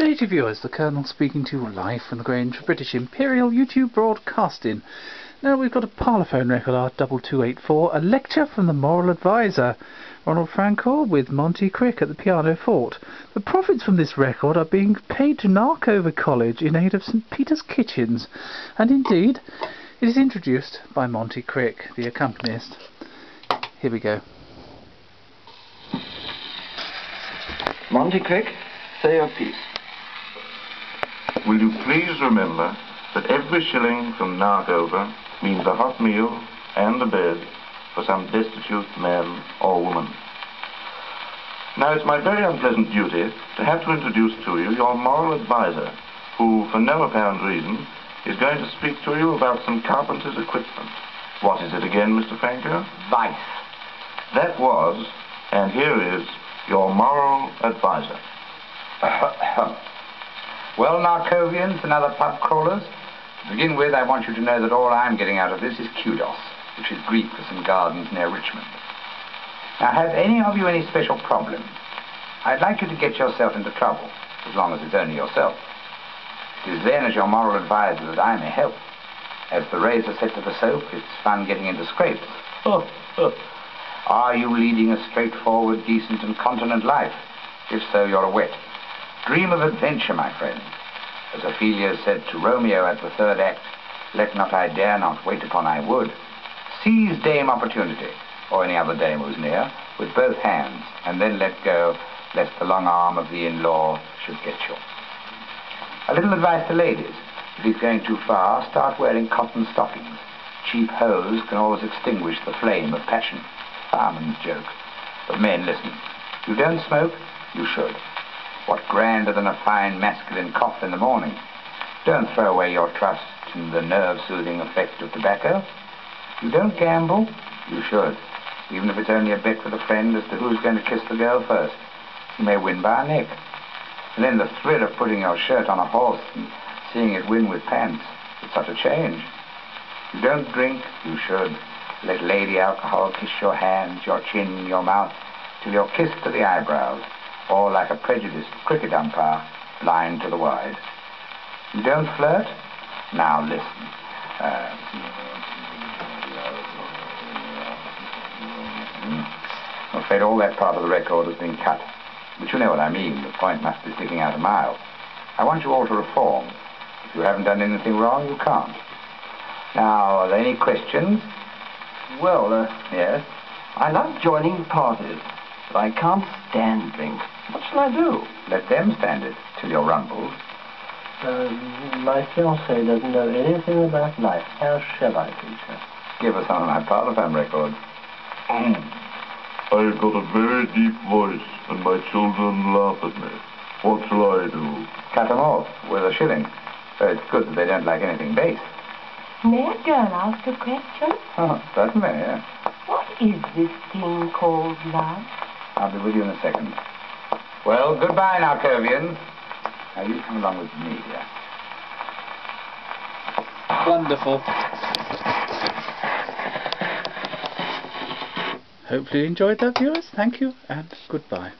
day to viewers, the Colonel speaking to you live from the Grange for British Imperial YouTube Broadcasting. Now we've got a parlophone record R2284, a lecture from the Moral Advisor, Ronald Frankau with Monte Crick at the piano fort. The profits from this record are being paid to Narkover College in aid of St Peter's Kitchens, and indeed it is introduced by Monte Crick, the accompanist. Here we go. Monte Crick, say your piece. Will you please remember that every shilling from Narkover means a hot meal and a bed for some destitute man or woman. Now, it's my very unpleasant duty to have to introduce to you your moral advisor, who, for no apparent reason, is going to speak to you about some carpenter's equipment. What is it again, Mr. Frankau? Vice. That was, and here is, your moral advisor. well, Narkovians and other pub crawlers, to begin with, I want you to know that all I'm getting out of this is kudos, which is Greek for some gardens near Richmond. Now, have any of you any special problems? I'd like you to get yourself into trouble, as long as it's only yourself. It is then, as your moral advisor, that I may help. As the razor said to the soap, it's fun getting into scrapes. Are you leading a straightforward, decent, and continent life? If so, you're a wet. Dream of adventure, my friend. As Ophelia said to Romeo at the third act, let not I dare not wait upon I would. Seize Dame Opportunity, or any other dame who's near, with both hands, and then let go, lest the long arm of the in-law should get you. A little advice to ladies. If he's going too far, start wearing cotton stockings. Cheap hose can always extinguish the flame of passion. Fireman's joke. But men, listen. You don't smoke? You should. What grander than a fine masculine cough in the morning? Don't throw away your trust in the nerve-soothing effect of tobacco. You don't gamble? You should. Even if it's only a bet with a friend as to who's going to kiss the girl first. You may win by a neck. And then the thrill of putting your shirt on a horse and seeing it win with pants. It's such a change. You don't drink? You should. Let lady alcohol kiss your hands, your chin, your mouth, till you're kissed to the eyebrows or like a prejudiced cricket umpire, blind to the wide. You don't flirt? Now listen. Uh, I'm afraid all that part of the record has been cut. But you know what I mean. The point must be sticking out a mile. I want you all to reform. If you haven't done anything wrong, you can't. Now, are there any questions? Well, uh, Yes? I love joining parties, but I can't stand drink. What shall I do? Let them stand it till you're rumbled. Uh, my fiancée doesn't know anything about life. How shall I teach her? Give us one of my parlophone records. I've got a very deep voice, and my children laugh at me. What shall I do? Cut them off with a shilling. So it's good that they don't like anything base. May a girl ask a question? Oh, certainly, yeah. What is this thing called love? I'll be with you in a second. Well, goodbye, Narkovians. Now, you come along with me, dear. Wonderful. Hopefully you enjoyed that, viewers. Thank you and goodbye.